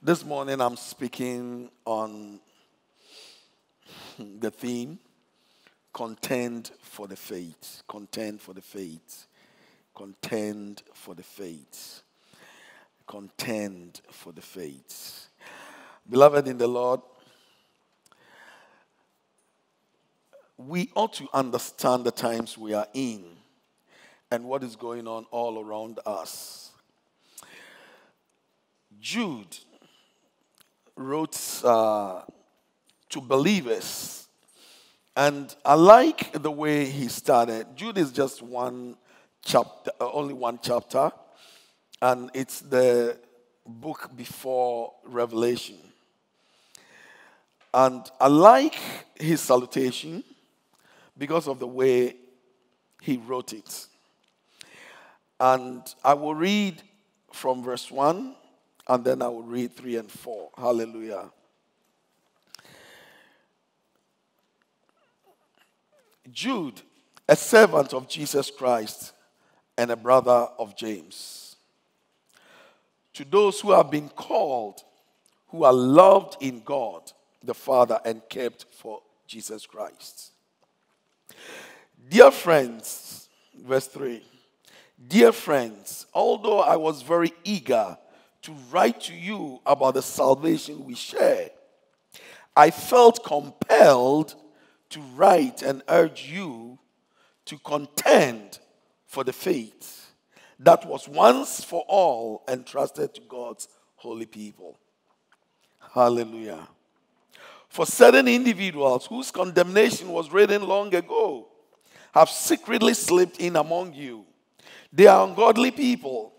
This morning I'm speaking on the theme contend for the faith. Contend for the faith. Contend for the faith. Contend for the faith. Beloved in the Lord, we ought to understand the times we are in and what is going on all around us. Jude wrote uh, to believers, and I like the way he started. Jude is just one chapter, uh, only one chapter, and it's the book before Revelation. And I like his salutation because of the way he wrote it. And I will read from verse 1 and then I will read 3 and 4. Hallelujah. Jude, a servant of Jesus Christ and a brother of James. To those who have been called, who are loved in God the Father and kept for Jesus Christ. Dear friends, verse 3 Dear friends, although I was very eager to write to you about the salvation we share, I felt compelled to write and urge you to contend for the faith that was once for all entrusted to God's holy people. Hallelujah. For certain individuals whose condemnation was written long ago have secretly slipped in among you. They are ungodly people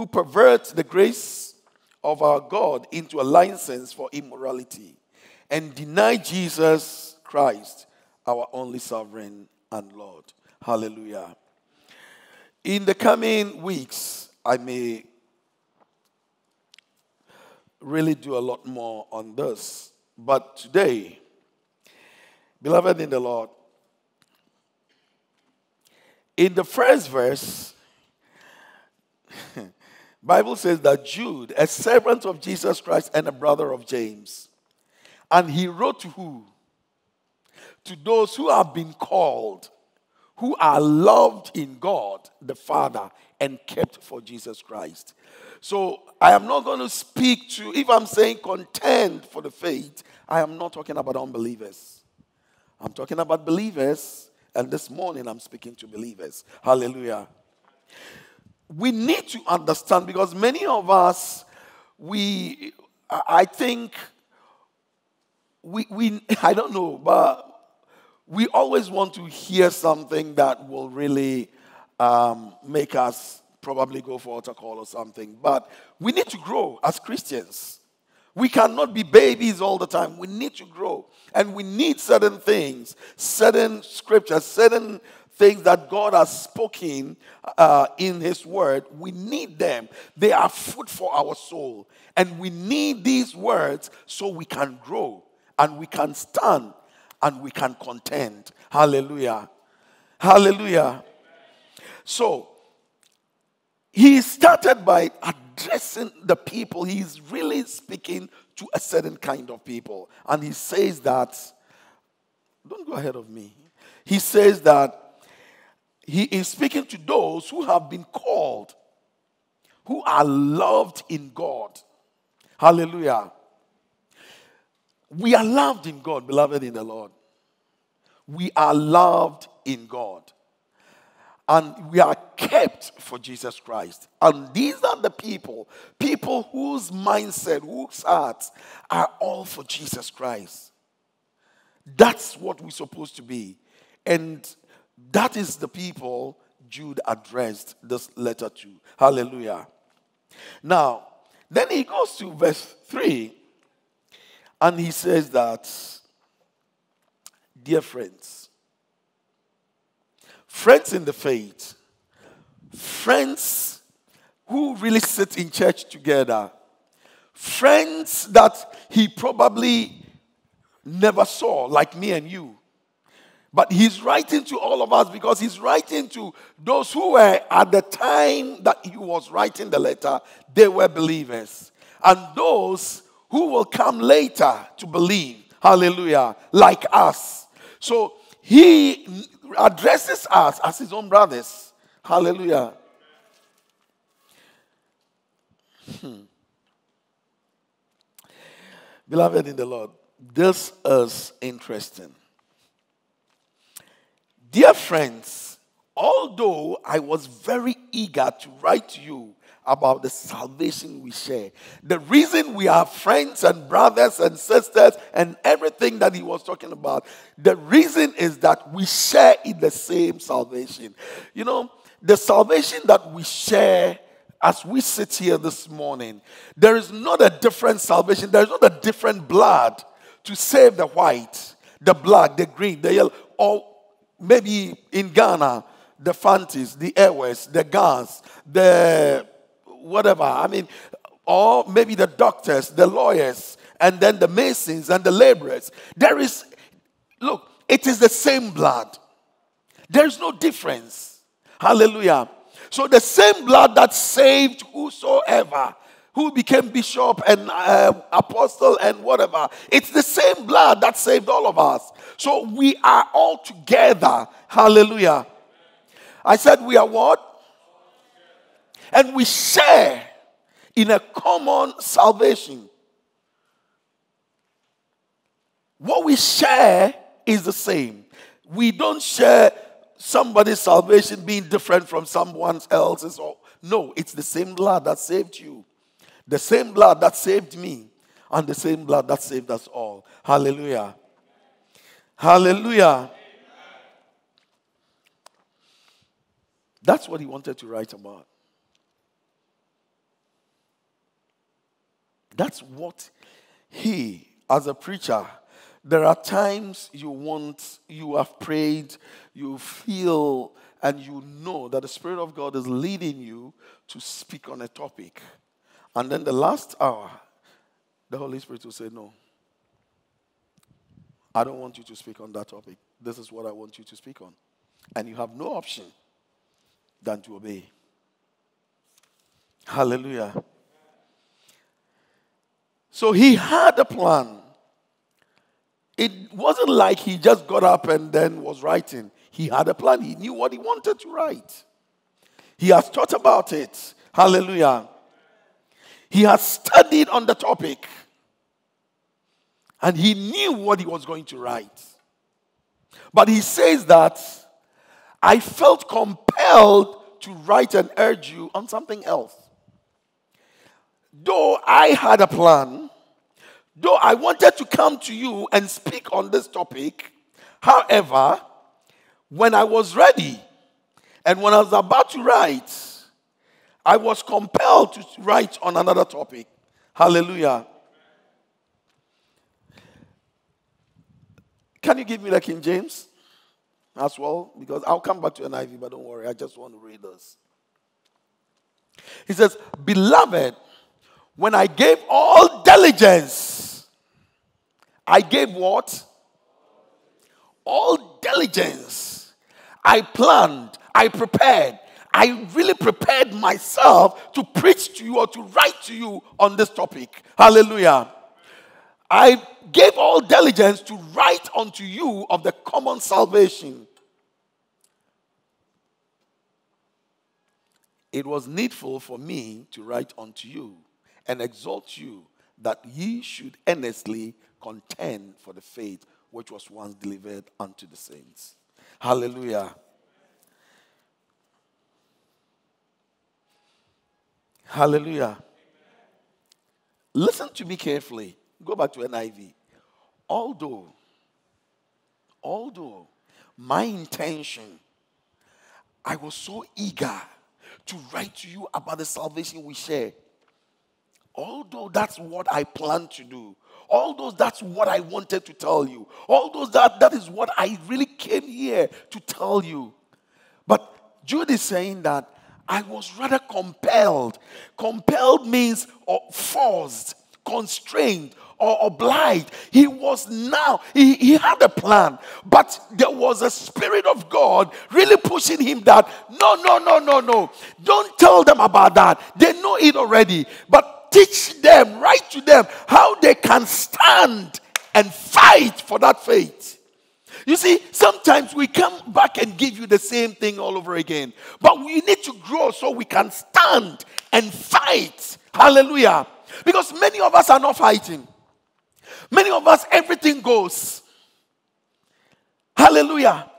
who pervert the grace of our God into a license for immorality and deny Jesus Christ, our only sovereign and Lord. Hallelujah. In the coming weeks, I may really do a lot more on this. But today, beloved in the Lord, in the first verse, Bible says that Jude, a servant of Jesus Christ and a brother of James, and he wrote to who? To those who have been called, who are loved in God the Father and kept for Jesus Christ. So I am not going to speak to, if I'm saying contend for the faith, I am not talking about unbelievers. I'm talking about believers, and this morning I'm speaking to believers. Hallelujah we need to understand because many of us, we, I think, we, we, I don't know, but we always want to hear something that will really um, make us probably go for altar call or something. But we need to grow as Christians. We cannot be babies all the time. We need to grow. And we need certain things, certain scriptures, certain things that God has spoken uh, in His Word, we need them. They are food for our soul. And we need these words so we can grow and we can stand and we can contend. Hallelujah. Hallelujah. So, he started by addressing the people. He's really speaking to a certain kind of people. And he says that, don't go ahead of me. He says that he is speaking to those who have been called, who are loved in God. Hallelujah. We are loved in God, beloved in the Lord. We are loved in God. And we are kept for Jesus Christ. And these are the people, people whose mindset, whose hearts are all for Jesus Christ. That's what we're supposed to be. And that is the people Jude addressed this letter to. Hallelujah. Now, then he goes to verse 3 and he says that, dear friends, friends in the faith, friends who really sit in church together, friends that he probably never saw, like me and you. But he's writing to all of us because he's writing to those who were at the time that he was writing the letter, they were believers. and those who will come later to believe. Hallelujah. Like us. So he addresses us as his own brothers. Hallelujah. Hmm. Beloved in the Lord, this is interesting. Dear friends, although I was very eager to write to you about the salvation we share, the reason we are friends and brothers and sisters and everything that he was talking about, the reason is that we share in the same salvation. You know, the salvation that we share as we sit here this morning, there is not a different salvation, there is not a different blood to save the white, the black, the green, the yellow, or maybe in Ghana, the Fantis, the Ewes, the Gans, the whatever. I mean, or maybe the doctors, the lawyers, and then the masons and the laborers. There is, look, it is the same blood. There is no difference. Hallelujah. So the same blood that saved whosoever who became bishop and uh, apostle and whatever, it's the same blood that saved all of us. So we are all together. Hallelujah. I said we are what? And we share in a common salvation. What we share is the same. We don't share somebody's salvation being different from someone else's. Or, no, it's the same blood that saved you, the same blood that saved me, and the same blood that saved us all. Hallelujah. Hallelujah. That's what he wanted to write about. That's what he, as a preacher, there are times you want, you have prayed, you feel, and you know that the Spirit of God is leading you to speak on a topic. And then the last hour, the Holy Spirit will say, No, I don't want you to speak on that topic. This is what I want you to speak on. And you have no option than to obey. Hallelujah. So he had a plan. It wasn't like he just got up and then was writing. He had a plan. He knew what he wanted to write. He has thought about it. Hallelujah. He has studied on the topic. And he knew what he was going to write. But he says that I felt compelled to write and urge you on something else. Though I had a plan, Though I wanted to come to you and speak on this topic, however, when I was ready and when I was about to write, I was compelled to write on another topic. Hallelujah. Can you give me the King James as well? Because I'll come back to NIV, but don't worry, I just want to read this. He says, Beloved, when I gave all diligence, I gave what? All diligence. I planned, I prepared. I really prepared myself to preach to you or to write to you on this topic. Hallelujah. I gave all diligence to write unto you of the common salvation. It was needful for me to write unto you and exhort you that ye should earnestly contend for the faith which was once delivered unto the saints. Hallelujah. Hallelujah. Listen to me carefully. Go back to NIV. Although, although my intention, I was so eager to write to you about the salvation we share. Although that's what I plan to do, although that's what I wanted to tell you. although that, that is what I really came here to tell you. But Jude is saying that I was rather compelled. Compelled means or forced, constrained, or obliged. He was now, he, he had a plan, but there was a spirit of God really pushing him that no, no, no, no, no. Don't tell them about that. They know it already. But teach them, write to them how they can stand and fight for that faith. You see, sometimes we come back and give you the same thing all over again. But we need to grow so we can stand and fight. Hallelujah. Because many of us are not fighting. Many of us, everything goes. Hallelujah.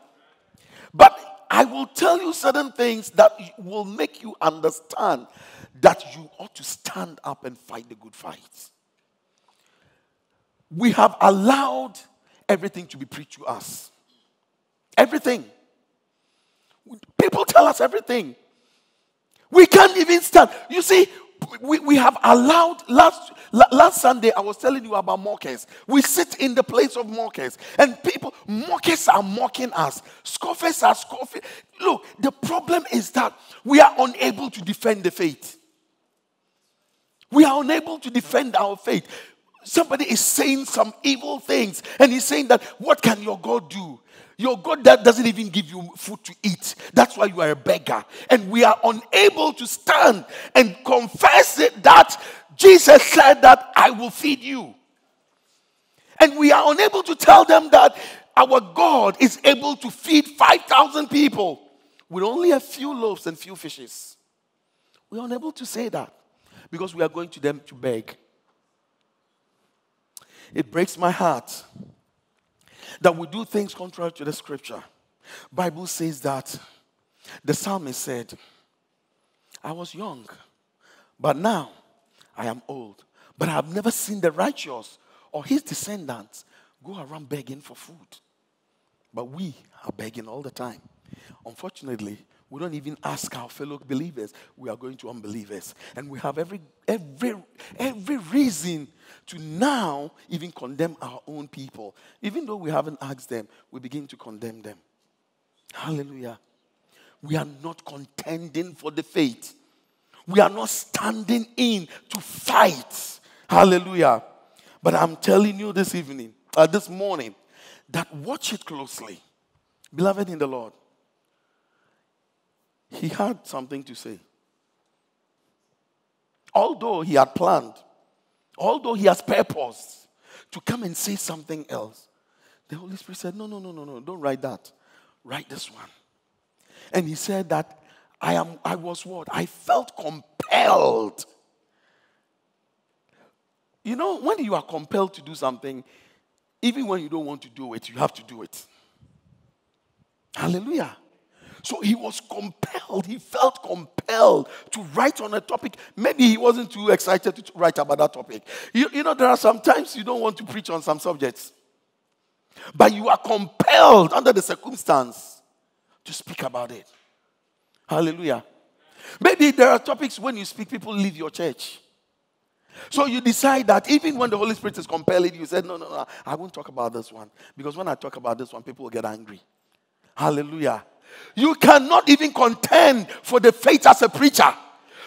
But I will tell you certain things that will make you understand that you ought to stand up and fight the good fight. We have allowed everything to be preached to us. Everything. People tell us everything. We can't even stand. You see, we, we have allowed last last Sunday I was telling you about mockers. We sit in the place of mockers, and people mockers are mocking us. Scoffers are scoffing. Look, the problem is that we are unable to defend the faith. We are unable to defend our faith. Somebody is saying some evil things, and he's saying that what can your God do? Your God that doesn't even give you food to eat. That's why you are a beggar. And we are unable to stand and confess it that Jesus said that I will feed you. And we are unable to tell them that our God is able to feed 5,000 people with only a few loaves and few fishes. We are unable to say that because we are going to them to beg. It breaks my heart that we do things contrary to the scripture. Bible says that the psalmist said, I was young, but now I am old. But I have never seen the righteous or his descendants go around begging for food. But we are begging all the time. Unfortunately, we don't even ask our fellow believers. We are going to unbelievers. And we have every, every, every reason to now even condemn our own people. Even though we haven't asked them, we begin to condemn them. Hallelujah. We are not contending for the faith. We are not standing in to fight. Hallelujah. But I'm telling you this evening, uh, this morning, that watch it closely. Beloved in the Lord, he had something to say. Although he had planned, although he has purpose to come and say something else, the Holy Spirit said, No, no, no, no, no, don't write that. Write this one. And he said that I am I was what? I felt compelled. You know, when you are compelled to do something, even when you don't want to do it, you have to do it. Hallelujah. So he was compelled, he felt compelled to write on a topic. Maybe he wasn't too excited to write about that topic. You, you know, there are some times you don't want to preach on some subjects, but you are compelled under the circumstance to speak about it. Hallelujah. Maybe there are topics when you speak, people leave your church. So you decide that even when the Holy Spirit is compelling you, said, No, no, no, I won't talk about this one. Because when I talk about this one, people will get angry. Hallelujah. You cannot even contend for the faith as a preacher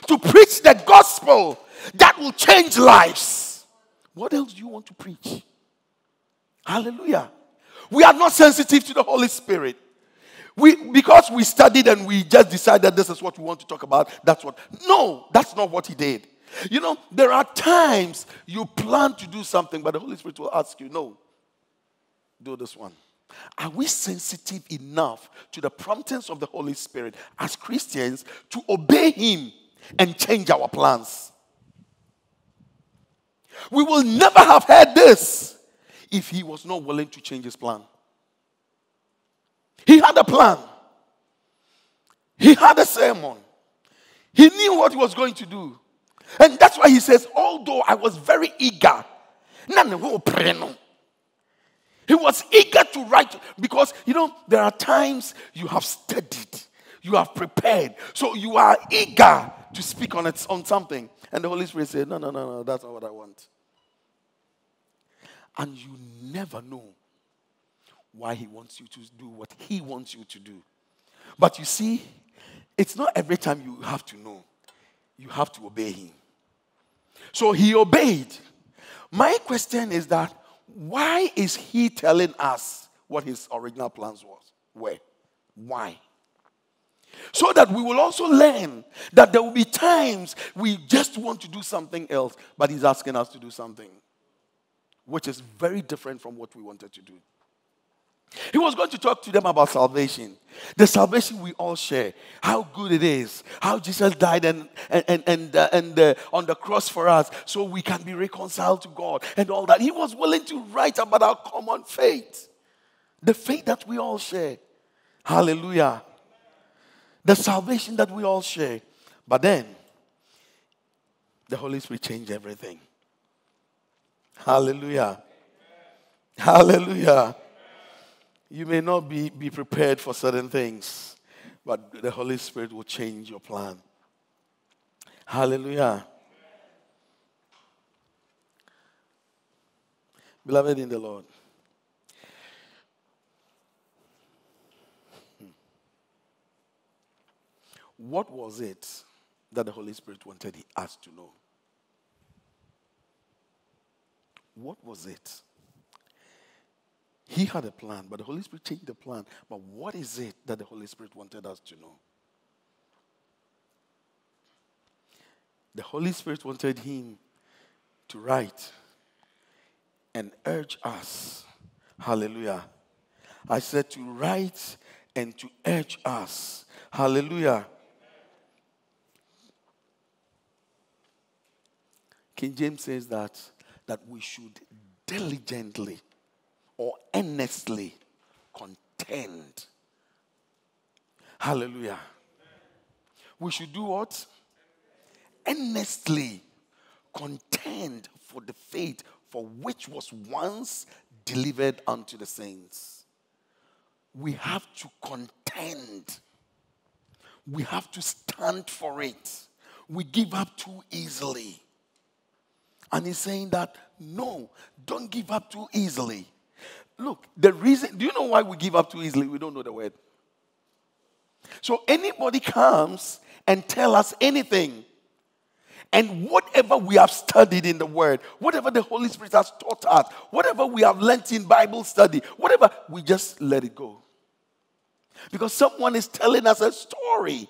to preach the gospel that will change lives. What else do you want to preach? Hallelujah. We are not sensitive to the Holy Spirit. We, because we studied and we just decided this is what we want to talk about, that's what. No, that's not what he did. You know, there are times you plan to do something, but the Holy Spirit will ask you, no, do this one. Are we sensitive enough to the promptings of the Holy Spirit as Christians to obey Him and change our plans? We will never have had this if He was not willing to change His plan. He had a plan, He had a sermon, He knew what He was going to do. And that's why He says, although I was very eager, he was eager to write because, you know, there are times you have studied, you have prepared. So you are eager to speak on, it, on something. And the Holy Spirit said, No, no, no, no, that's not what I want. And you never know why He wants you to do what He wants you to do. But you see, it's not every time you have to know, you have to obey Him. So He obeyed. My question is that why is he telling us what his original plans was? Where? Why? So that we will also learn that there will be times we just want to do something else, but He's asking us to do something which is very different from what we wanted to do. He was going to talk to them about salvation. The salvation we all share. How good it is. How Jesus died and, and, and, uh, and uh, on the cross for us so we can be reconciled to God and all that. He was willing to write about our common faith. The faith that we all share. Hallelujah. The salvation that we all share. But then, the Holy Spirit changed everything. Hallelujah. Hallelujah. You may not be, be prepared for certain things, but the Holy Spirit will change your plan. Hallelujah. Beloved in the Lord. What was it that the Holy Spirit wanted us to know? What was it? He had a plan, but the Holy Spirit changed the plan. But what is it that the Holy Spirit wanted us to know? The Holy Spirit wanted him to write and urge us. Hallelujah. I said to write and to urge us. Hallelujah. King James says that that we should diligently or earnestly contend. Hallelujah. We should do what? Earnestly contend for the faith for which was once delivered unto the saints. We have to contend. We have to stand for it. We give up too easily. And he's saying that, no, don't give up too easily. Look, the reason, do you know why we give up too easily? We don't know the word. So anybody comes and tell us anything, and whatever we have studied in the Word, whatever the Holy Spirit has taught us, whatever we have learnt in Bible study, whatever, we just let it go. Because someone is telling us a story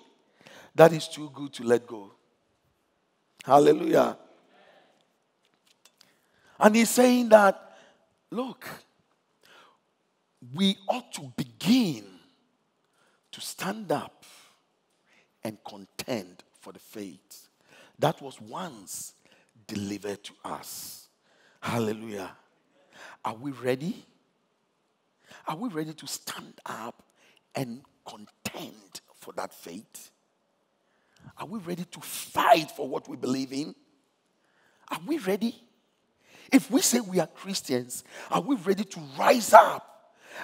that is too good to let go. Hallelujah. And he's saying that, look, we ought to begin to stand up and contend for the faith that was once delivered to us. Hallelujah. Are we ready? Are we ready to stand up and contend for that faith? Are we ready to fight for what we believe in? Are we ready? If we say we are Christians, are we ready to rise up?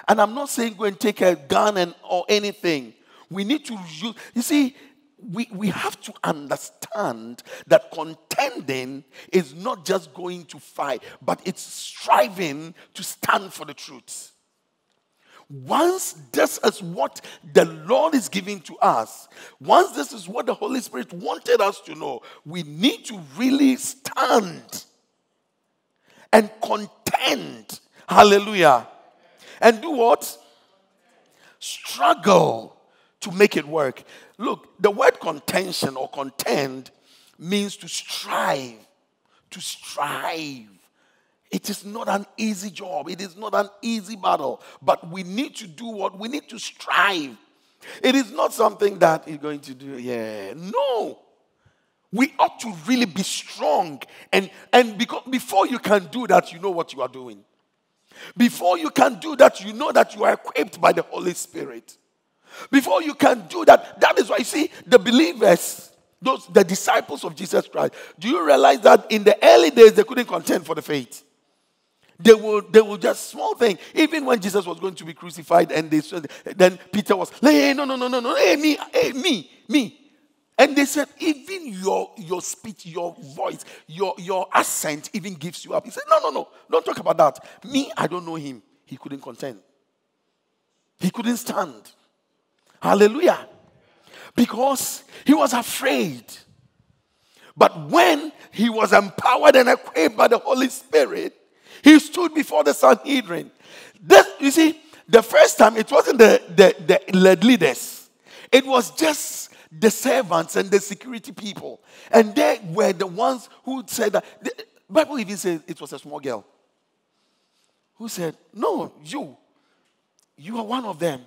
And I'm not saying go and take a gun and or anything. We need to use, you see, we, we have to understand that contending is not just going to fight, but it's striving to stand for the truth. Once this is what the Lord is giving to us, once this is what the Holy Spirit wanted us to know, we need to really stand and contend. Hallelujah. And do what? Struggle to make it work. Look, the word contention or contend means to strive. To strive. It is not an easy job. It is not an easy battle. But we need to do what? We need to strive. It is not something that you're going to do, yeah. No we ought to really be strong. And, and because before you can do that, you know what you are doing. Before you can do that, you know that you are equipped by the Holy Spirit. Before you can do that, that is why you see the believers, those the disciples of Jesus Christ. Do you realize that in the early days they couldn't contend for the faith? They will, they will just small thing. Even when Jesus was going to be crucified, and they said, then Peter was, hey, no, no, no, no, no, hey, me, hey, me, me. And they said, even your, your speech, your voice, your, your accent even gives you up. He said, no, no, no, don't talk about that. Me, I don't know him. He couldn't contend. He couldn't stand. Hallelujah. Because he was afraid. But when he was empowered and equipped by the Holy Spirit, he stood before the Sanhedrin. This, you see, the first time it wasn't the, the, the leaders It was just the servants and the security people. And they were the ones who said that. The Bible even says it was a small girl who said, No, you. You are one of them.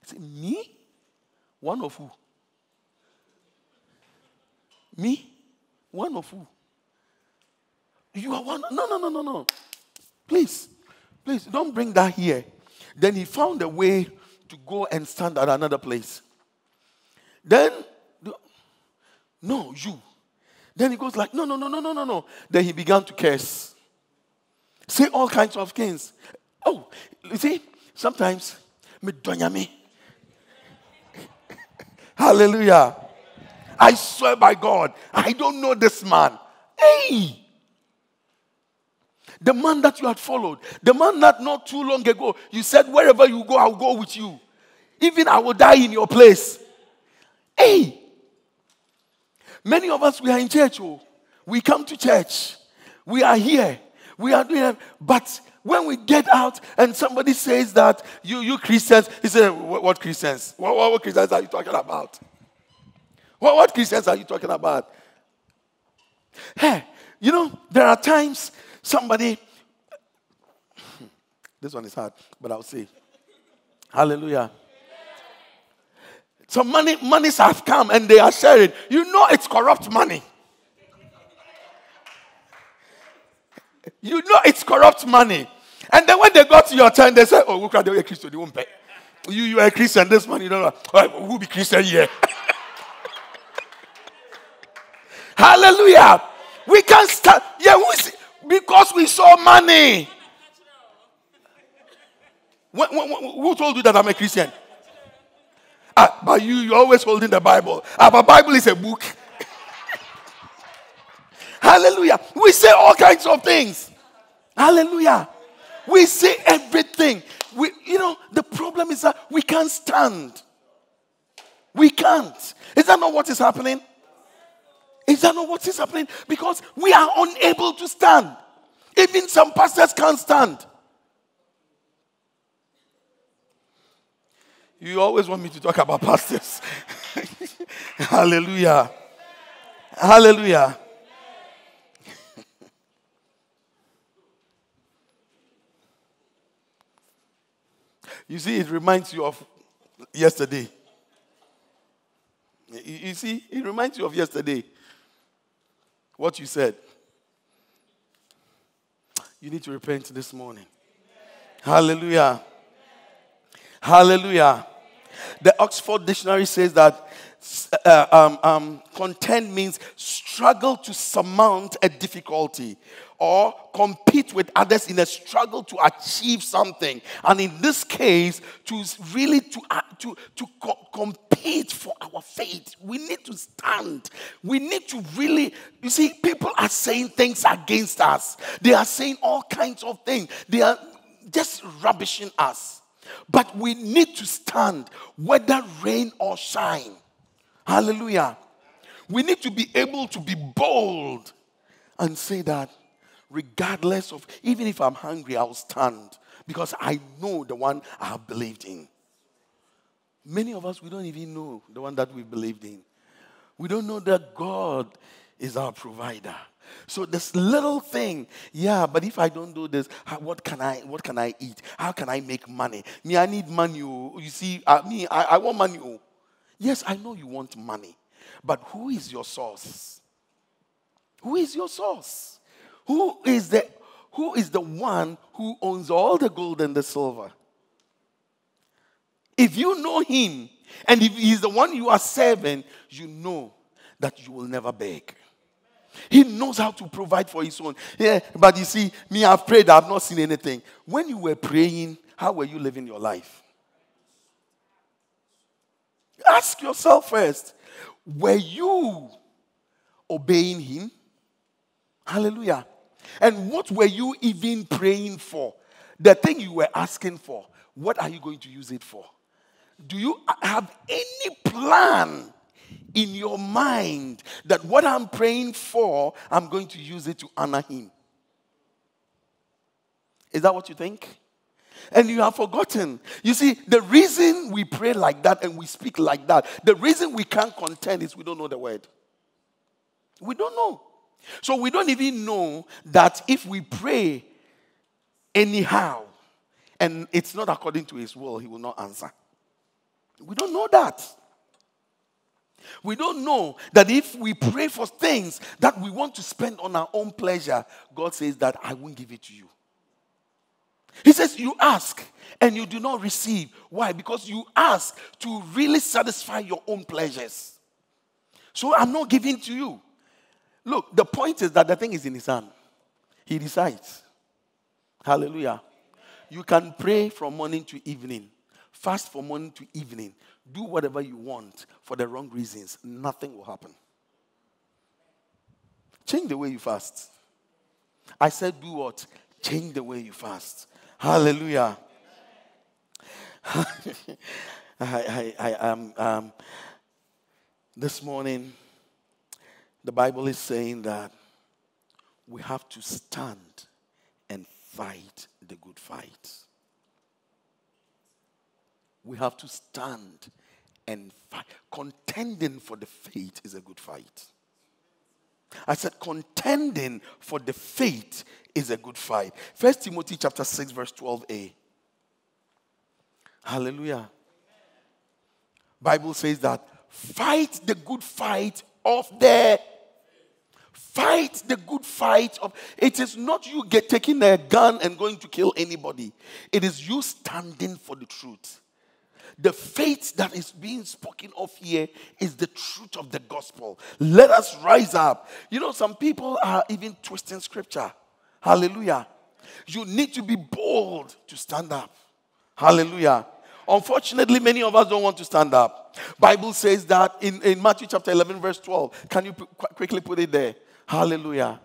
He said, Me? One of who? Me? One of who? You are one. No, no, no, no, no. Please, please don't bring that here. Then he found a way to go and stand at another place. Then, no, you. Then he goes like, no, no, no, no, no, no, no. Then he began to curse. Say all kinds of things. Oh, you see, sometimes, me me. Hallelujah. I swear by God, I don't know this man. Hey! The man that you had followed, the man that not too long ago, you said, Wherever you go, I'll go with you. Even I will die in your place. Hey! Many of us, we are in church. Oh. We come to church. We are here. We are doing it. But when we get out and somebody says that you, you Christians, he said, What, what Christians? What, what, what Christians are you talking about? What, what Christians are you talking about? Hey, you know, there are times somebody, this one is hard, but I'll say, Hallelujah. Some money, monies have come and they are sharing. You know it's corrupt money. You know it's corrupt money. And then when they got to your turn, they said, Oh, look at the Christian, you won't pay. You, you are a Christian, this money, you don't know. Oh, who be Christian here? Hallelujah. We can't start. Yeah, we, because we saw money. When, when, who told you that I'm a Christian? Ah, but you, you're always holding the Bible. Ah, but Bible is a book. Hallelujah. We say all kinds of things. Hallelujah. We say everything. We, you know, the problem is that we can't stand. We can't. Is that not what is happening? Is that not what is happening? Because we are unable to stand. Even some pastors can't stand. You always want me to talk about pastors. Hallelujah. Hallelujah. you see, it reminds you of yesterday. You see, it reminds you of yesterday what you said. You need to repent this morning. Hallelujah. Hallelujah. The Oxford Dictionary says that uh, um, um, contend means struggle to surmount a difficulty or compete with others in a struggle to achieve something. And in this case, to really to, uh, to, to co- compete for our faith, we need to stand. We need to really, you see, people are saying things against us. They are saying all kinds of things. They are just rubbishing us. But we need to stand, whether rain or shine. Hallelujah. We need to be able to be bold and say that regardless of, even if I'm hungry, I'll stand because I know the one I have believed in. Many of us, we don't even know the one that we believed in. We don't know that God is our provider. So this little thing, yeah, but if I don't do this, what can I what can I eat? How can I make money? Me, I need money. Oh. You see, uh, me, I, I want money. Oh. Yes, I know you want money, but who is your source? Who is your source? Who is the who is the one who owns all the gold and the silver? If you know him and if he's the one you are serving, you know that you will never beg. He knows how to provide for his own. Yeah, but you see, me, I've prayed, I've not seen anything. When you were praying, how were you living your life? Ask yourself first were you obeying him? Hallelujah. And what were you even praying for? The thing you were asking for, what are you going to use it for? Do you have any plan in your mind that what I'm praying for, I'm going to use it to honor Him? Is that what you think? and you have forgotten. You see, the reason we pray like that and we speak like that, the reason we can't contend is we don't know the word. We don't know. So we don't even know that if we pray anyhow and it's not according to his will, he will not answer. We don't know that. We don't know that if we pray for things that we want to spend on our own pleasure, God says that I won't give it to you. He says, You ask and you do not receive. Why? Because you ask to really satisfy your own pleasures. So I'm not giving to you. Look, the point is that the thing is in his hand. He decides. Hallelujah. You can pray from morning to evening, fast from morning to evening, do whatever you want for the wrong reasons. Nothing will happen. Change the way you fast. I said, do what? Change the way you fast. Hallelujah. I, I, I am, um, this morning, the Bible is saying that we have to stand and fight the good fight. We have to stand and fight. Contending for the faith is a good fight. I said, contending for the faith is a good fight. First Timothy chapter 6, verse 12a. Hallelujah. Bible says that fight the good fight of the fight the good fight of it is not you get taking a gun and going to kill anybody. It is you standing for the truth. The faith that is being spoken of here is the truth of the gospel. Let us rise up. You know, some people are even twisting scripture. Hallelujah. You need to be bold to stand up. Hallelujah. Unfortunately, many of us don't want to stand up. Bible says that in, in Matthew chapter 11, verse 12. Can you p- quickly put it there? Hallelujah.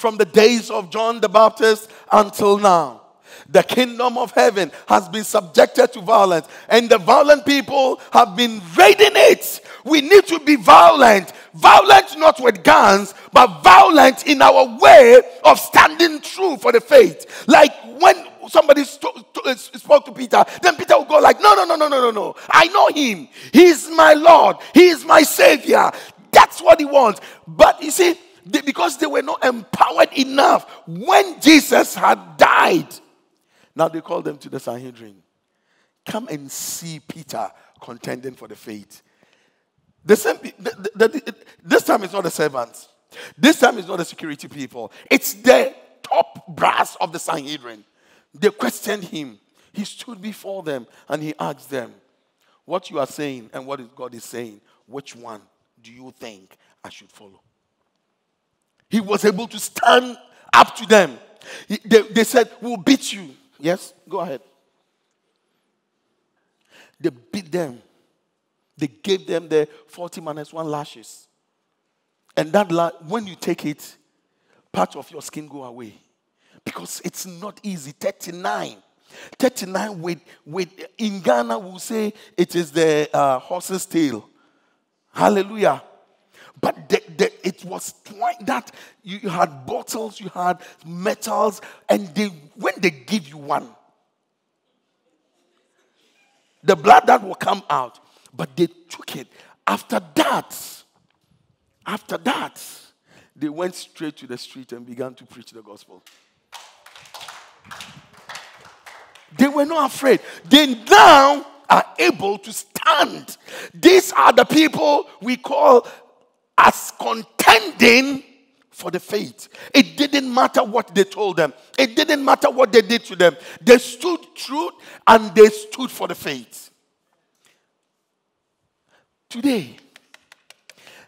From the days of John the Baptist until now. The kingdom of heaven has been subjected to violence, and the violent people have been raiding it. We need to be violent. Violent not with guns, but violent in our way of standing true for the faith. Like when somebody spoke to Peter, then Peter would go like, no, no, no, no, no, no, no. I know him. He is my Lord. He is my Savior. That's what he wants. But you see, they, because they were not empowered enough when Jesus had died. Now they called them to the Sanhedrin. Come and see Peter contending for the faith. The same, the, the, the, this time it's not the servants. This time it's not the security people. It's the top brass of the Sanhedrin. They questioned him. He stood before them and he asked them, What you are saying and what God is saying, which one do you think I should follow? He was able to stand up to them. He, they, they said, We'll beat you. Yes, go ahead. They beat them. They gave them the 40 minus 1 lashes. And that, la- when you take it, part of your skin go away. Because it's not easy. 39. 39 with, with in Ghana, we'll say it is the uh, horse's tail. Hallelujah. But the, the, it was that you had bottles, you had metals, and they, when they give you one, the blood that will come out, but they took it. After that, after that, they went straight to the street and began to preach the gospel. They were not afraid. They now are able to stand. These are the people we call as contending for the faith. It didn't matter what they told them, it didn't matter what they did to them. They stood true and they stood for the faith. Today,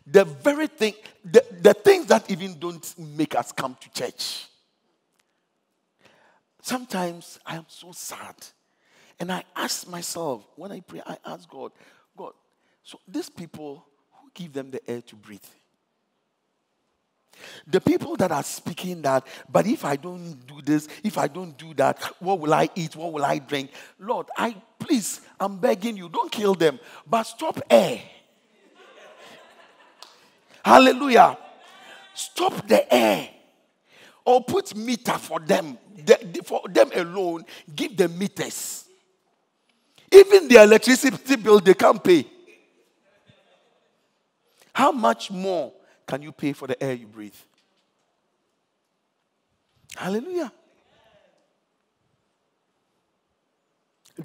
the very thing, the, the things that even don't make us come to church. Sometimes I am so sad. And I ask myself, when I pray, I ask God, God, so these people give them the air to breathe. The people that are speaking that, but if I don't do this, if I don't do that, what will I eat? What will I drink? Lord, I please, I'm begging you, don't kill them, but stop air. Hallelujah. Stop the air or put meter for them. The, for them alone, give them meters. Even the electricity bill, they can't pay. How much more can you pay for the air you breathe? Hallelujah.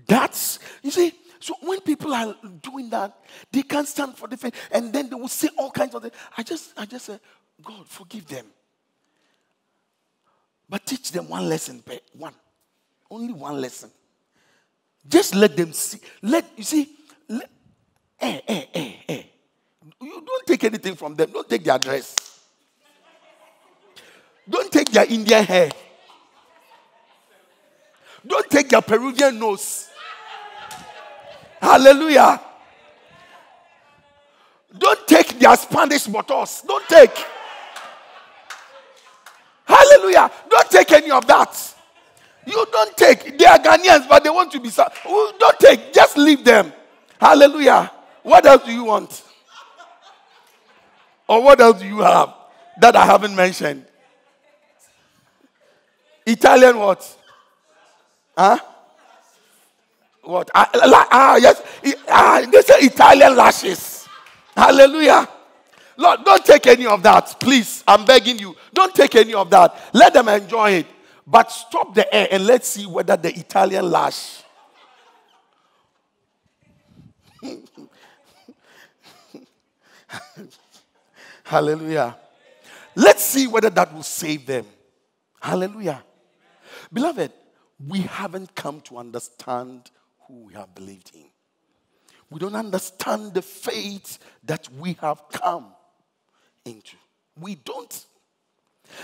That's, you see, so when people are doing that, they can't stand for the faith, and then they will say all kinds of things. I just, I just say, God, forgive them. But teach them one lesson, one. Only one lesson. Just let them see. Let you see, let, eh, eh, eh, eh. You don't take anything from them. Don't take their dress. Don't take their Indian hair. Don't take their Peruvian nose. Hallelujah. Don't take their Spanish motors. Don't take. Hallelujah. Don't take any of that. You don't take. They are Ghanaians, but they want to be. Don't take. Just leave them. Hallelujah. What else do you want? Or what else do you have that I haven't mentioned? Italian what? Huh? What? Ah, ah yes. Ah, they say Italian lashes. Hallelujah. Lord, don't take any of that, please. I'm begging you. Don't take any of that. Let them enjoy it. But stop the air and let's see whether the Italian lash. Hallelujah. Let's see whether that will save them. Hallelujah. Beloved, we haven't come to understand who we have believed in. We don't understand the faith that we have come into. We don't.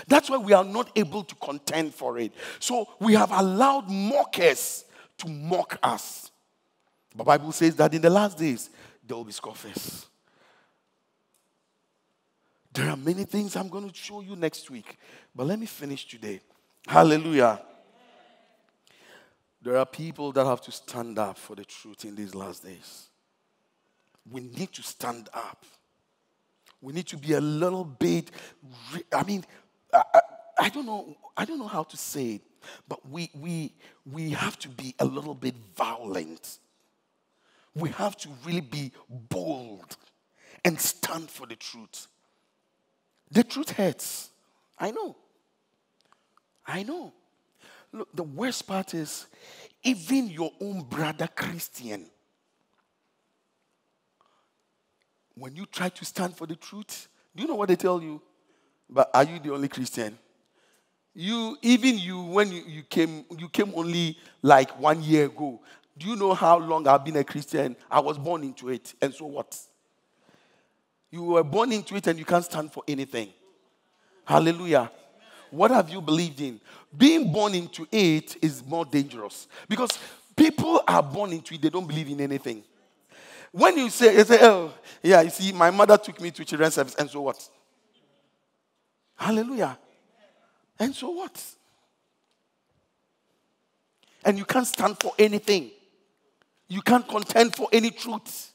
That's why we are not able to contend for it. So we have allowed mockers to mock us. The Bible says that in the last days there will be scoffers. There are many things I'm going to show you next week, but let me finish today. Hallelujah. There are people that have to stand up for the truth in these last days. We need to stand up. We need to be a little bit, I mean, I, I, I don't know, I don't know how to say it, but we, we, we have to be a little bit violent. We have to really be bold and stand for the truth. The truth hurts. I know. I know. Look, the worst part is even your own brother Christian when you try to stand for the truth, do you know what they tell you? But are you the only Christian? You, even you, when you, you came, you came only like one year ago. Do you know how long I've been a Christian? I was born into it. And so what? You were born into it and you can't stand for anything. Hallelujah. What have you believed in? Being born into it is more dangerous because people are born into it, they don't believe in anything. When you say, you say, oh, yeah, you see, my mother took me to children's service, and so what? Hallelujah. And so what? And you can't stand for anything. You can't contend for any truth.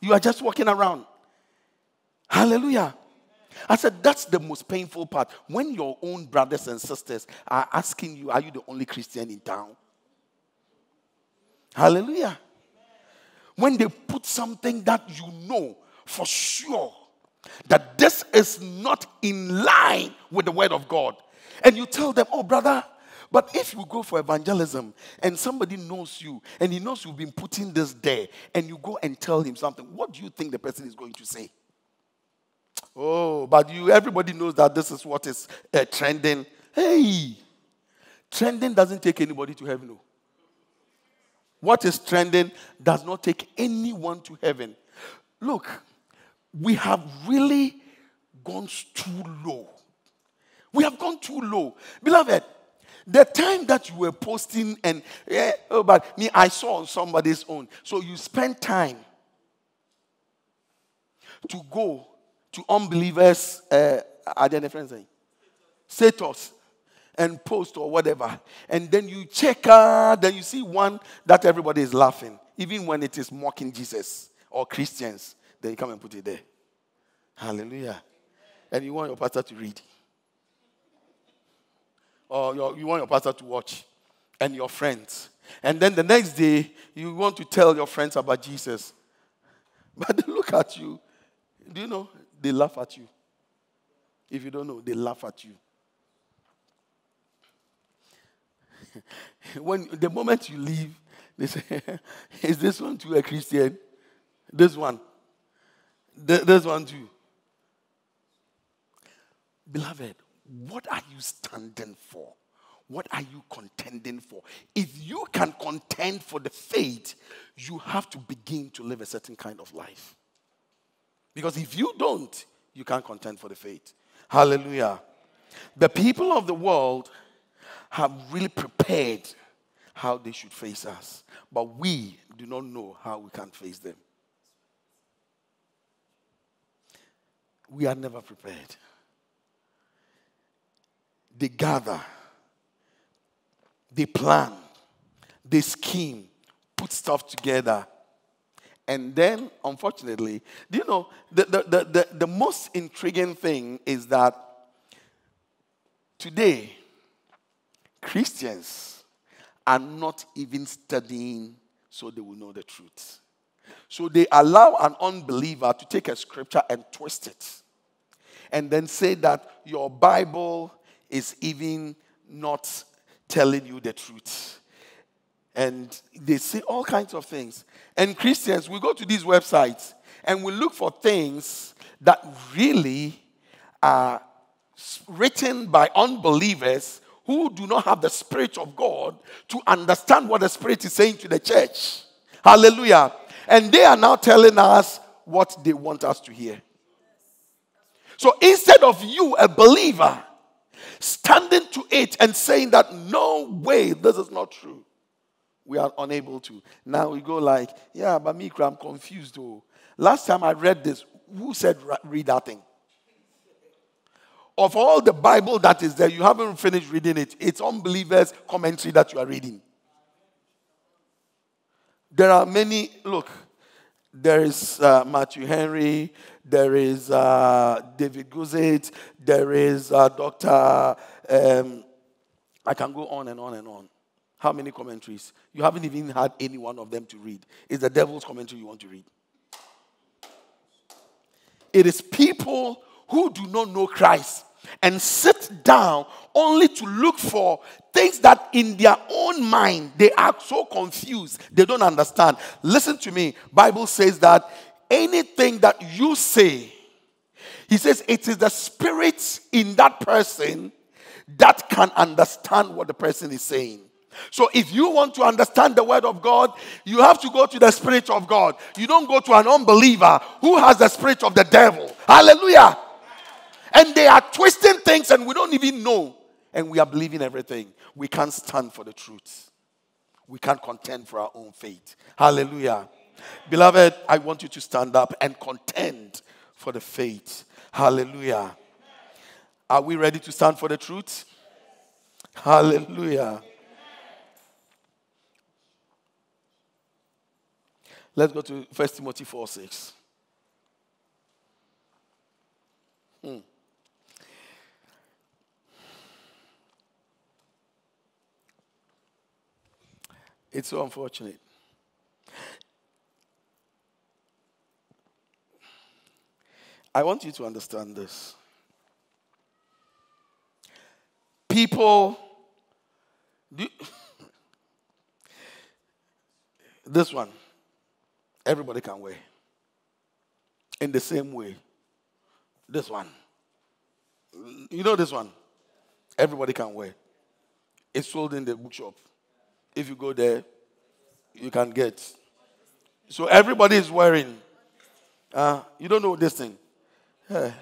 You are just walking around. Hallelujah. I said, that's the most painful part. When your own brothers and sisters are asking you, Are you the only Christian in town? Hallelujah when they put something that you know for sure that this is not in line with the word of God, and you tell them, oh, brother, but if you go for evangelism and somebody knows you and he knows you've been putting this there and you go and tell him something, what do you think the person is going to say? Oh, but you everybody knows that this is what is uh, trending. Hey, trending doesn't take anybody to heaven. No. What is trending does not take anyone to heaven. Look, we have really gone too low. We have gone too low. Beloved, the time that you were posting and, yeah, oh, but me, I saw on somebody's own. So you spend time to go to unbelievers, uh, are there any friends? Status and post or whatever. And then you check out, then you see one that everybody is laughing, even when it is mocking Jesus or Christians. Then you come and put it there. Hallelujah. And you want your pastor to read. Or your, you want your pastor to watch. And your friends. And then the next day, you want to tell your friends about Jesus. But they look at you. Do you know? They laugh at you. If you don't know, they laugh at you. when the moment you leave, they say, Is this one too a Christian? This one. This one too. Beloved, what are you standing for? What are you contending for? If you can contend for the faith, you have to begin to live a certain kind of life. Because if you don't, you can't contend for the faith. Hallelujah. The people of the world have really prepared how they should face us, but we do not know how we can face them. We are never prepared. They gather, they plan, they scheme, put stuff together. And then, unfortunately, do you know, the, the, the, the, the most intriguing thing is that today, Christians are not even studying so they will know the truth. So they allow an unbeliever to take a scripture and twist it and then say that your Bible is even not telling you the truth. And they say all kinds of things. And Christians, we go to these websites and we look for things that really are written by unbelievers who do not have the Spirit of God to understand what the Spirit is saying to the church. Hallelujah. And they are now telling us what they want us to hear. So instead of you, a believer, standing to it and saying that no way, this is not true, we are unable to. Now we go like, yeah, but me, I'm confused though. Last time I read this, who said read that thing? Of all the Bible that is there, you haven't finished reading it. It's unbelievers' commentary that you are reading. There are many, look, there is uh, Matthew Henry, there is uh, David Guzik, there is uh, Dr. Um, I can go on and on and on. How many commentaries? You haven't even had any one of them to read. It's the devil's commentary you want to read. It is people who do not know Christ and sit down only to look for things that in their own mind they are so confused they don't understand listen to me bible says that anything that you say he says it is the spirit in that person that can understand what the person is saying so if you want to understand the word of God, you have to go to the spirit of God. You don't go to an unbeliever who has the spirit of the devil. Hallelujah. And they are twisting things and we don't even know. And we are believing everything. We can't stand for the truth. We can't contend for our own faith. Hallelujah. Beloved, I want you to stand up and contend for the faith. Hallelujah. Are we ready to stand for the truth? Hallelujah. Let's go to 1 Timothy 4 6. Hmm. It's so unfortunate. I want you to understand this. People, do, this one, everybody can wear. In the same way, this one, you know this one, everybody can wear. It's sold in the bookshop. If you go there, you can get. So everybody is wearing. Uh, you don't know this thing. Yeah.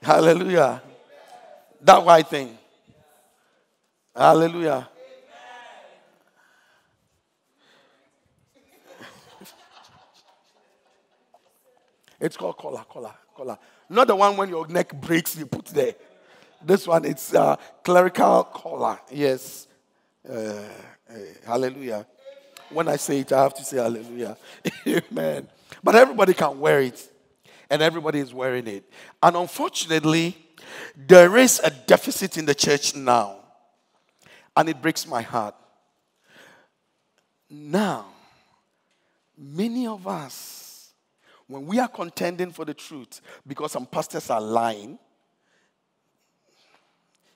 Hallelujah. That white thing. Hallelujah. It's called collar, collar, collar. Not the one when your neck breaks, you put there. This one, it's a clerical collar. Yes. Uh, uh, hallelujah. When I say it, I have to say hallelujah. Amen. But everybody can wear it, and everybody is wearing it. And unfortunately, there is a deficit in the church now, and it breaks my heart. Now, many of us, when we are contending for the truth, because some pastors are lying,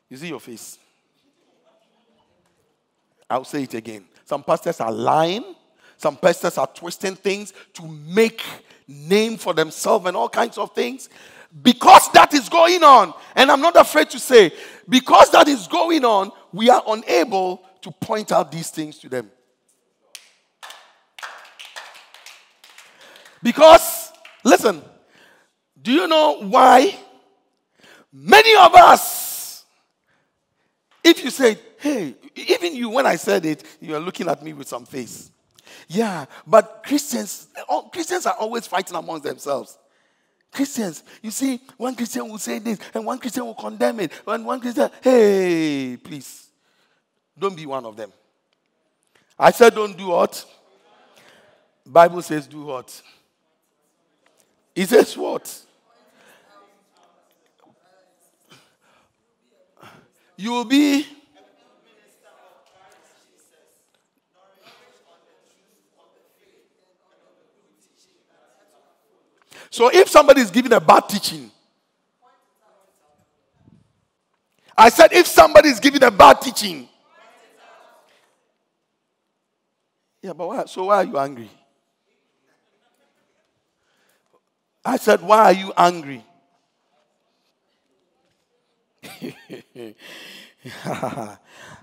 you see your face. I'll say it again. Some pastors are lying. Some pastors are twisting things to make name for themselves and all kinds of things. Because that is going on, and I'm not afraid to say, because that is going on, we are unable to point out these things to them. Because, listen, do you know why many of us, if you say, hey, even you, when I said it, you are looking at me with some face. Yeah, but Christians, all, Christians are always fighting amongst themselves. Christians, you see, one Christian will say this, and one Christian will condemn it, and one Christian, hey, please, don't be one of them. I said, don't do what? Bible says, do what? He says, what? You will be So if somebody is giving a bad teaching, I said, if somebody is giving a bad teaching, yeah, but why? So why are you angry? I said, why are you angry?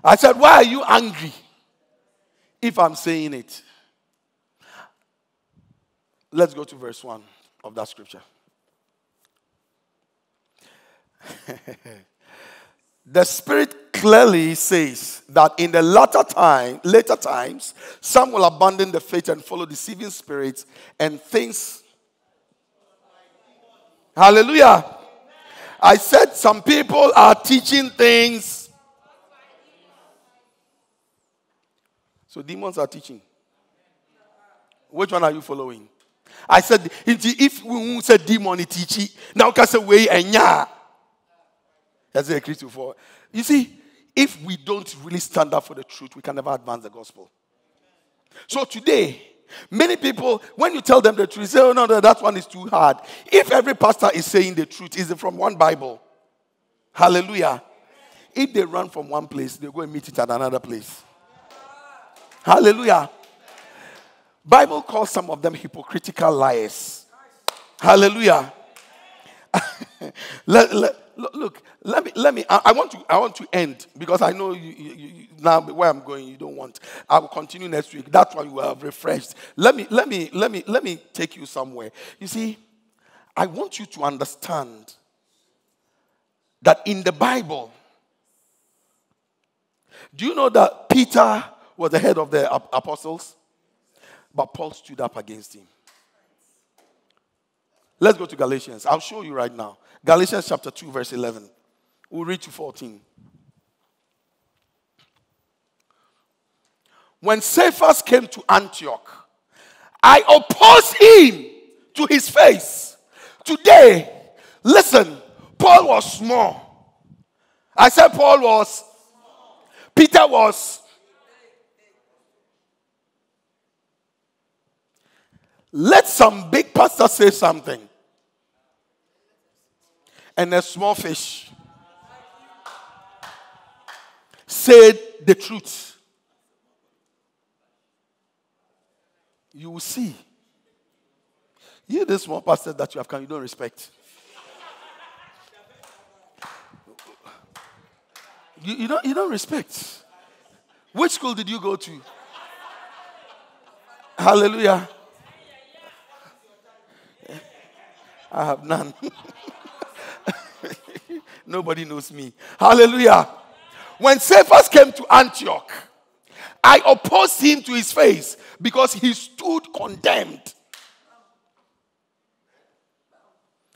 I said, why are you angry if I'm saying it? Let's go to verse 1 of that scripture. the Spirit clearly says that in the latter time, later times, some will abandon the faith and follow deceiving spirits and things. Hallelujah. I said some people are teaching things. So demons are teaching. Which one are you following? I said, if we say demon teach now can say way and ya. That's a Christian. You see, if we don't really stand up for the truth, we can never advance the gospel. So today, many people, when you tell them the truth, say, oh no, no, that one is too hard. If every pastor is saying the truth, is it from one Bible? Hallelujah. If they run from one place, they go and meet it at another place. Hallelujah. Bible calls some of them hypocritical liars. Hallelujah. let, let, look, let me, let me, I, I, want to, I want to end because I know you, you, you, now where I'm going, you don't want. I will continue next week. That's why you are refreshed. Let me, let me, let me, let me take you somewhere. You see, I want you to understand that in the Bible, do you know that Peter was the head of the apostles? But Paul stood up against him. Let's go to Galatians. I'll show you right now. Galatians chapter 2, verse 11. We'll read to 14. When Cephas came to Antioch, I opposed him to his face. Today, listen, Paul was small. I said Paul was, Peter was, Let some big pastor say something. And a small fish said the truth. You will see. You, this small pastor that you have come, you don't respect. You, you, don't, you don't respect. Which school did you go to? Hallelujah. I have none. Nobody knows me. Hallelujah. When Cephas came to Antioch, I opposed him to his face because he stood condemned.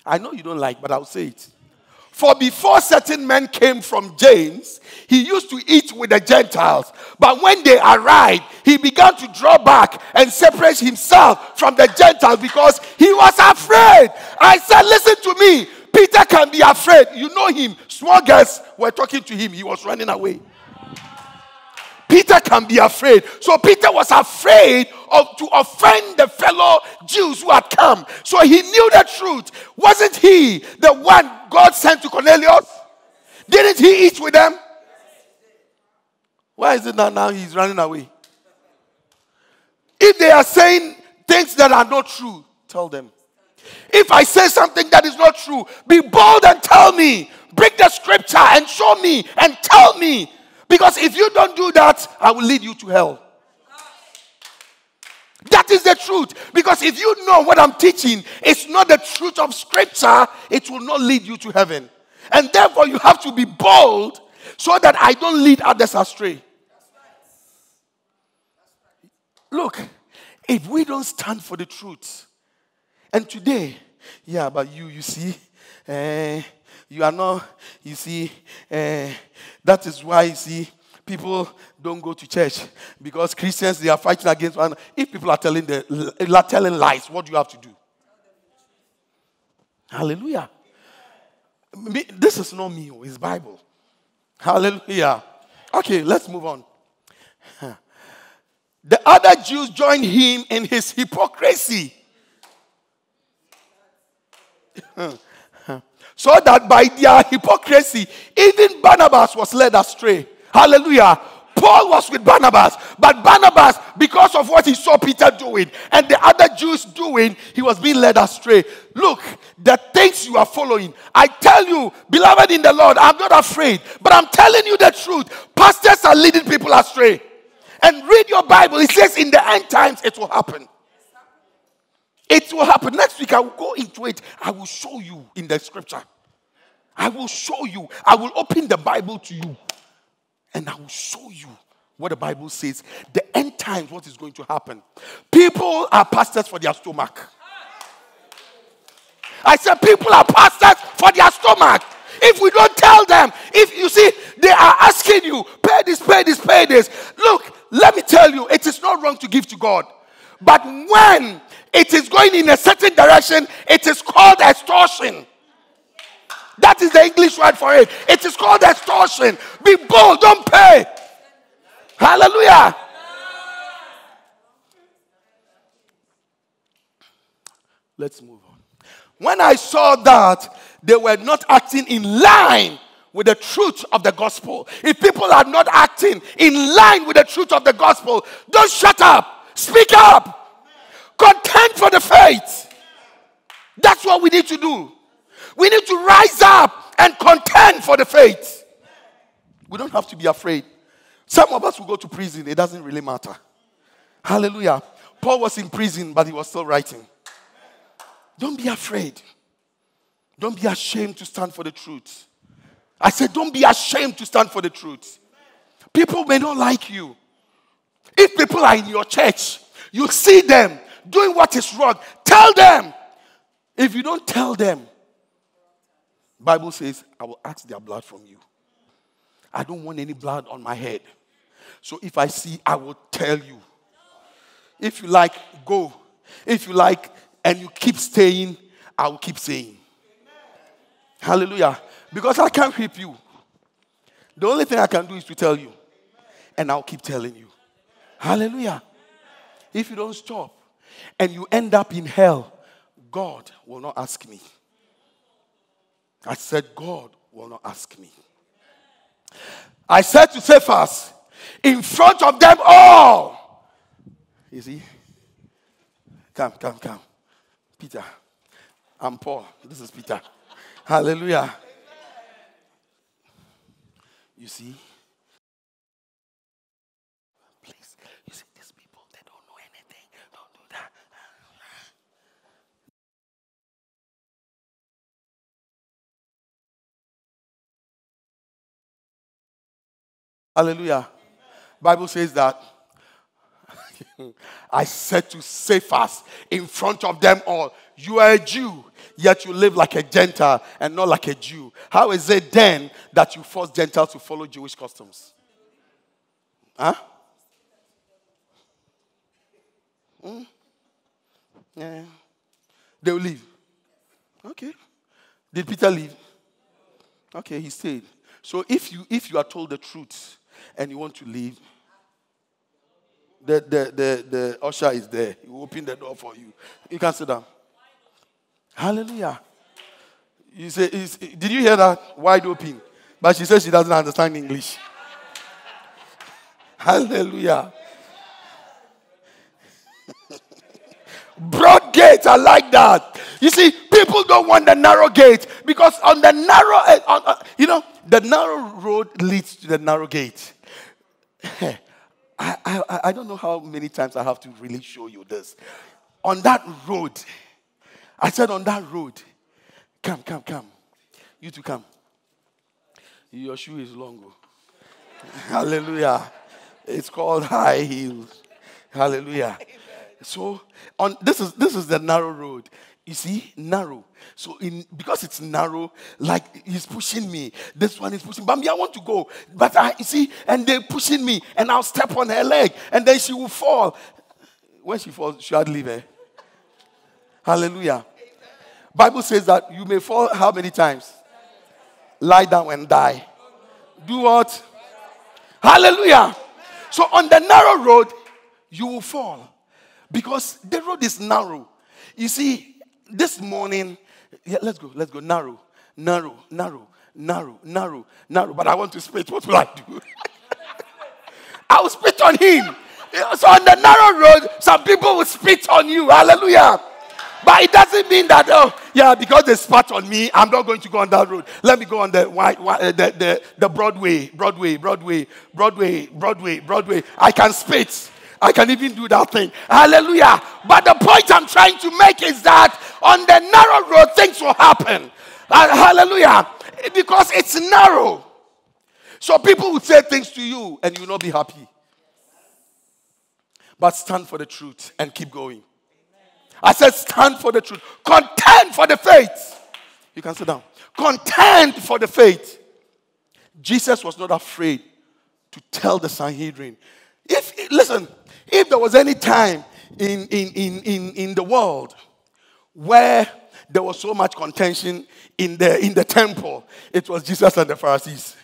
I know you don't like, but I'll say it. For before certain men came from James, he used to eat with the Gentiles. But when they arrived, he began to draw back and separate himself from the Gentiles because he was afraid. I said, Listen to me. Peter can be afraid. You know him. Small girls were talking to him. He was running away. Peter can be afraid. So Peter was afraid of to offend the fellow Jews who had come. So he knew the truth. Wasn't he the one God sent to Cornelius? Didn't he eat with them? Why is it that now he's running away? If they are saying things that are not true, tell them. If I say something that is not true, be bold and tell me. Bring the scripture and show me and tell me because if you don't do that, I will lead you to hell. That is the truth. Because if you know what I'm teaching it's not the truth of Scripture, it will not lead you to heaven. And therefore, you have to be bold so that I don't lead others astray. Look, if we don't stand for the truth, and today, yeah, but you, you see, uh, you are not, you see, uh, that is why, you see, people don't go to church because Christians, they are fighting against one. If people are telling, the, telling lies, what do you have to do? Hallelujah. This is not me, oh, it's Bible. Hallelujah. Okay, let's move on. The other Jews joined him in his hypocrisy. so that by their hypocrisy, even Barnabas was led astray. Hallelujah. Paul was with Barnabas, but Barnabas, because of what he saw Peter doing and the other Jews doing, he was being led astray. Look, the things you are following, I tell you, beloved in the Lord, I'm not afraid, but I'm telling you the truth. Pastors are leading people astray. And read your Bible, it says in the end times it will happen. It will happen. Next week, I will go into it. I will show you in the scripture. I will show you. I will open the Bible to you. And I will show you what the Bible says. The end times, what is going to happen. People are pastors for their stomach. I said, people are pastors for their stomach. If we don't tell them, if you see, they are asking you, pay this, pay this, pay this. Look, let me tell you, it is not wrong to give to God. But when it is going in a certain direction, it is called extortion. That is the English word for it. It is called extortion. Be bold, don't pay. Hallelujah. Let's move on. When I saw that they were not acting in line with the truth of the gospel, if people are not acting in line with the truth of the gospel, don't shut up. Speak up. Contend for the faith. That's what we need to do. We need to rise up and contend for the faith. We don't have to be afraid. Some of us will go to prison, it doesn't really matter. Hallelujah. Paul was in prison, but he was still writing. Don't be afraid. Don't be ashamed to stand for the truth. I said, don't be ashamed to stand for the truth. People may not like you. If people are in your church, you see them doing what is wrong, tell them. If you don't tell them, Bible says, I will ask their blood from you. I don't want any blood on my head. So if I see, I will tell you. If you like, go. If you like, and you keep staying, I will keep saying. Hallelujah. Because I can't whip you. The only thing I can do is to tell you. And I'll keep telling you. Hallelujah. If you don't stop and you end up in hell, God will not ask me. I said, God will not ask me. I said to Cephas, in front of them all. You see? Come, come, come. Peter. I'm Paul. This is Peter. Hallelujah. You see? Hallelujah. Bible says that I said to Cephas in front of them all, You are a Jew, yet you live like a Gentile and not like a Jew. How is it then that you force Gentiles to follow Jewish customs? Huh? Hmm? Yeah. They'll leave. Okay. Did Peter leave? Okay, he stayed. So if you if you are told the truth and you want to leave, the the the, the usher is there. He will open the door for you. You can sit down. Hallelujah. You say, did you hear that? Wide open. But she says she doesn't understand English. Hallelujah. Broad gate, I like that. You see, people don't want the narrow gate because on the narrow, uh, uh, you know, the narrow road leads to the narrow gate. I, I, I don't know how many times I have to really show you this. On that road, I said, on that road, come, come, come. You to come. Your shoe is long. Oh. Hallelujah. It's called high heels. Hallelujah. So on this is this is the narrow road. You see, narrow. So in because it's narrow, like he's pushing me. This one is pushing. Bambi, I want to go. But I you see, and they're pushing me, and I'll step on her leg, and then she will fall. When she falls, she'll leave her. Hallelujah. Bible says that you may fall how many times? Lie down and die. Do what? Hallelujah. So on the narrow road, you will fall because the road is narrow. You see, this morning, yeah, let's go, let's go. Narrow, narrow, narrow, narrow, narrow, narrow. But I want to spit. What will I do? I will spit on him. So on the narrow road, some people will spit on you. Hallelujah. But it doesn't mean that, oh, yeah, because they spat on me, I'm not going to go on that road. Let me go on the, eh, the, the, the Broadway, Broadway, Broadway, Broadway, Broadway, Broadway. I can spit. I can even do that thing. Hallelujah. But the point I'm trying to make is that on the narrow road, things will happen. Hallelujah. Because it's narrow. So people will say things to you and you will not be happy. But stand for the truth and keep going. I said, stand for the truth. Contend for the faith. You can sit down. Contend for the faith. Jesus was not afraid to tell the Sanhedrin. If listen, if there was any time in, in, in, in, in the world where there was so much contention in the in the temple, it was Jesus and the Pharisees.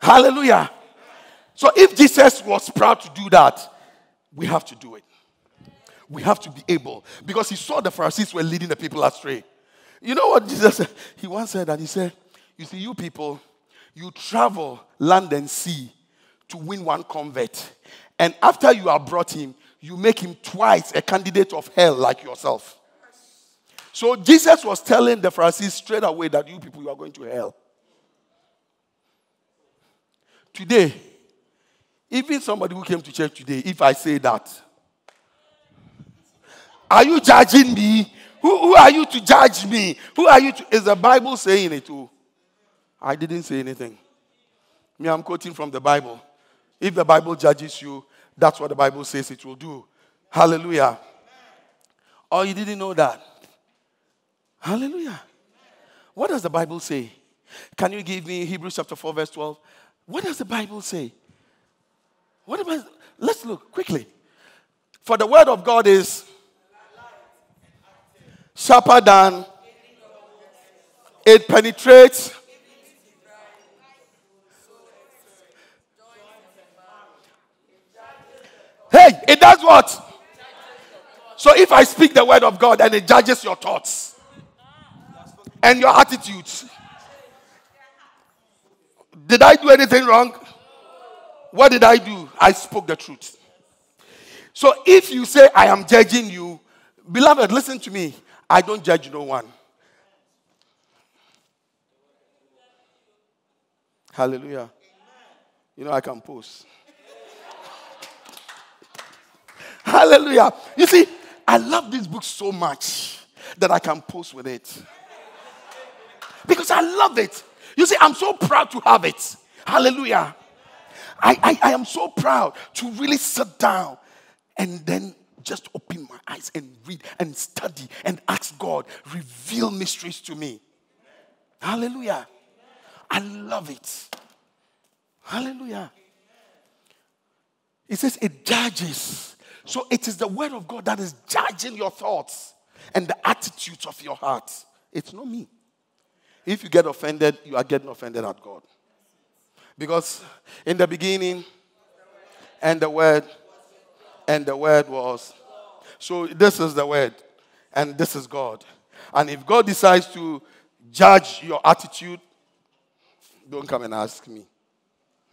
Hallelujah. So if Jesus was proud to do that, we have to do it we have to be able because he saw the Pharisees were leading the people astray. You know what Jesus said? He once said that he said, You see, you people, you travel land and sea to win one convert. And after you have brought him, you make him twice a candidate of hell like yourself. So Jesus was telling the Pharisees straight away that you people, you are going to hell. Today, even somebody who came to church today, if I say that, are you judging me? Who, who are you to judge me? Who are you to? Is the Bible saying it too? I didn't say anything. Me, I'm quoting from the Bible. If the Bible judges you, that's what the Bible says it will do. Hallelujah. Oh, you didn't know that? Hallelujah. What does the Bible say? Can you give me Hebrews chapter 4, verse 12? What does the Bible say? What about let's look quickly. For the word of God is sharper than it penetrates. Hey, it does what? So if I speak the word of God and it judges your thoughts and your attitudes, did I do anything wrong? What did I do? I spoke the truth. So if you say I am judging you, beloved, listen to me. I don't judge no one. Hallelujah. You know, I can post. Hallelujah. You see, I love this book so much that I can post with it. Because I love it. You see, I'm so proud to have it. Hallelujah. I, I, I am so proud to really sit down and then just open my eyes and read and study and ask God, reveal mysteries to me. Hallelujah. I love it. Hallelujah. It says it judges. So it is the word of God that is judging your thoughts and the attitudes of your heart. It's not me. If you get offended, you are getting offended at God. Because in the beginning, and the word, and the word was. So this is the word, and this is God. And if God decides to judge your attitude, don't come and ask me.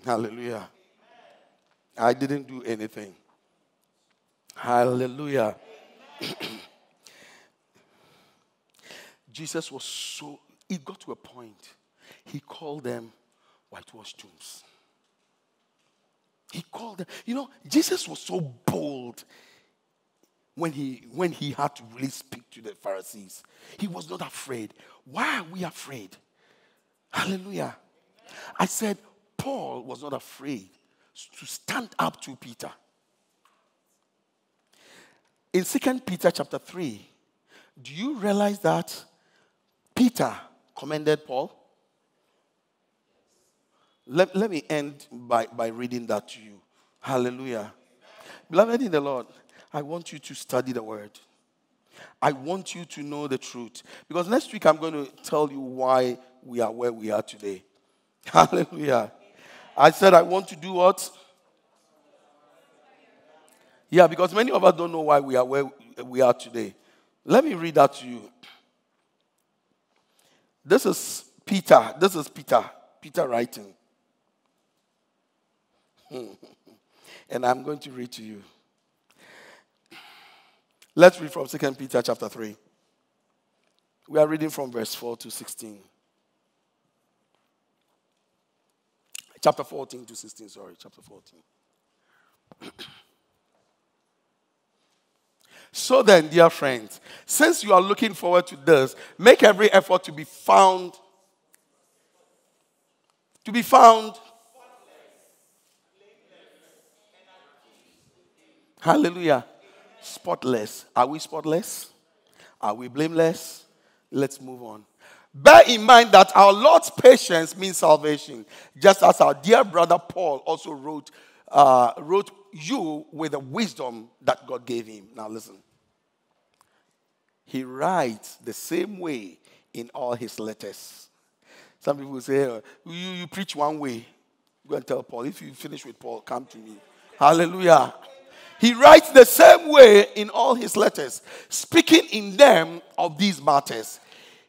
Hallelujah. I didn't do anything. Hallelujah. Jesus was so, it got to a point. He called them whitewashed tombs. He called them, you know, Jesus was so bold when he when he had to really speak to the Pharisees. He was not afraid. Why are we afraid? Hallelujah. I said Paul was not afraid to stand up to Peter. In 2 Peter chapter 3, do you realize that Peter commended Paul? Let, let me end by, by reading that to you. Hallelujah. Beloved in the Lord, I want you to study the word. I want you to know the truth. Because next week I'm going to tell you why we are where we are today. Hallelujah. I said I want to do what? Yeah, because many of us don't know why we are where we are today. Let me read that to you. This is Peter. This is Peter. Peter writing. and I'm going to read to you. Let's read from 2 Peter chapter 3. We are reading from verse 4 to 16. Chapter 14 to 16, sorry, chapter 14. so then, dear friends, since you are looking forward to this, make every effort to be found. To be found Hallelujah. Spotless. Are we spotless? Are we blameless? Let's move on. Bear in mind that our Lord's patience means salvation, just as our dear brother Paul also wrote, uh, wrote you with the wisdom that God gave him. Now, listen. He writes the same way in all his letters. Some people say, oh, you, you preach one way. Go and tell Paul. If you finish with Paul, come to me. Hallelujah. He writes the same way in all his letters, speaking in them of these matters.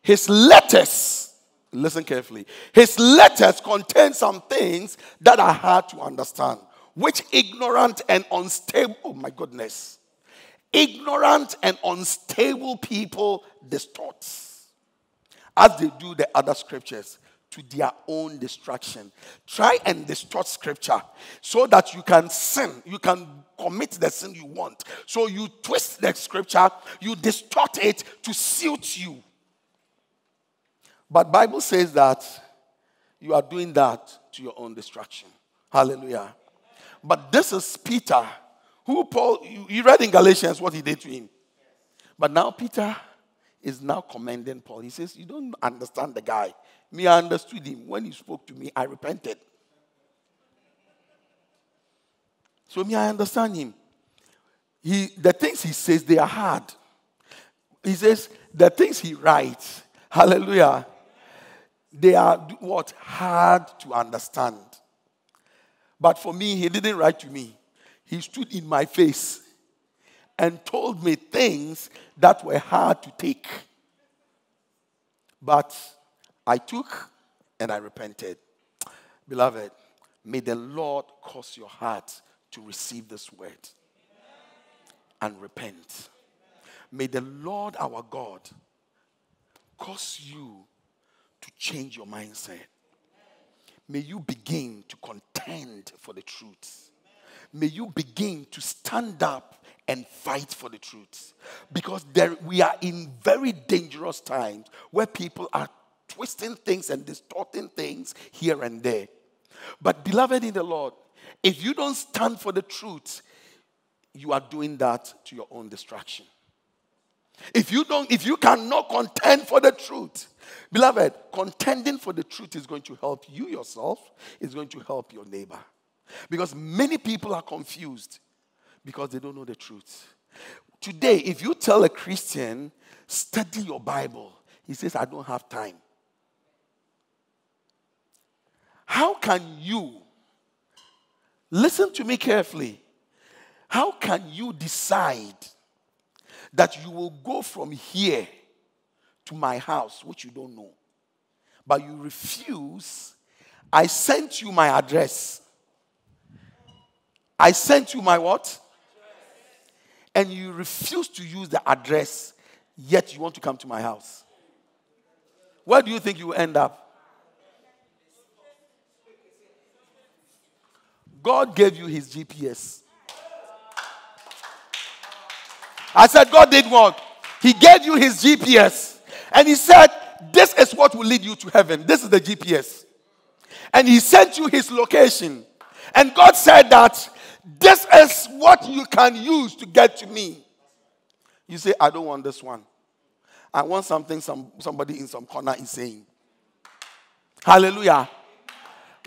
His letters, listen carefully, his letters contain some things that are hard to understand, which ignorant and unstable, oh my goodness, ignorant and unstable people distort, as they do the other scriptures to their own destruction. Try and distort scripture so that you can sin, you can commit the sin you want. So you twist the scripture, you distort it to suit you. But Bible says that you are doing that to your own destruction. Hallelujah. But this is Peter, who Paul, you read in Galatians what he did to him. But now Peter is now commending Paul. He says, You don't understand the guy. Me, I understood him. When he spoke to me, I repented. So me, I understand him. He, the things he says, they are hard. He says, the things he writes, hallelujah, they are what? Hard to understand. But for me, he didn't write to me. He stood in my face and told me things that were hard to take. But I took and I repented. Beloved, may the Lord cause your heart to receive this word and repent. May the Lord our God cause you to change your mindset. May you begin to contend for the truth. May you begin to stand up and fight for the truth. Because there, we are in very dangerous times where people are twisting things and distorting things here and there. But, beloved in the Lord, if you don't stand for the truth, you are doing that to your own destruction. If you don't, if you cannot contend for the truth, beloved, contending for the truth is going to help you yourself, it's going to help your neighbor. Because many people are confused because they don't know the truth. Today, if you tell a Christian, study your Bible, he says, I don't have time. How can you, listen to me carefully, how can you decide that you will go from here to my house, which you don't know, but you refuse? I sent you my address. I sent you my what? And you refuse to use the address, yet you want to come to my house. Where do you think you end up? God gave you his GPS. I said, God did what? He gave you his GPS. And he said, This is what will lead you to heaven. This is the GPS. And he sent you his location. And God said that this is what you can use to get to me. You say, I don't want this one. I want something some, somebody in some corner is saying. Hallelujah.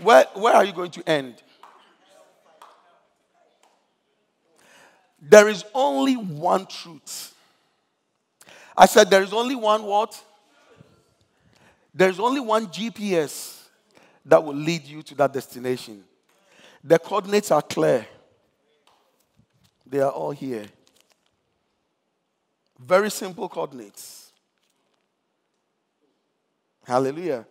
Where, where are you going to end? There is only one truth. I said there is only one what? There's only one GPS that will lead you to that destination. The coordinates are clear. They are all here. Very simple coordinates. Hallelujah.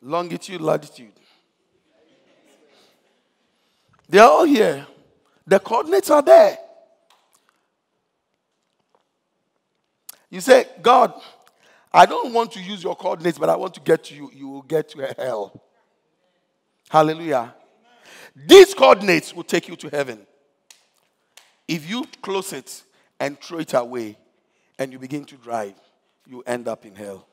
Longitude, latitude. They're all here. The coordinates are there. You say, God, I don't want to use your coordinates, but I want to get to you. You will get to hell. Hallelujah. These coordinates will take you to heaven. If you close it and throw it away and you begin to drive, you end up in hell.